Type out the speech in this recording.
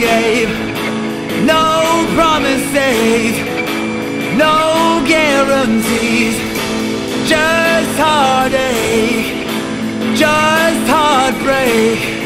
gave. No promises, no guarantees, just heartache, just heartbreak.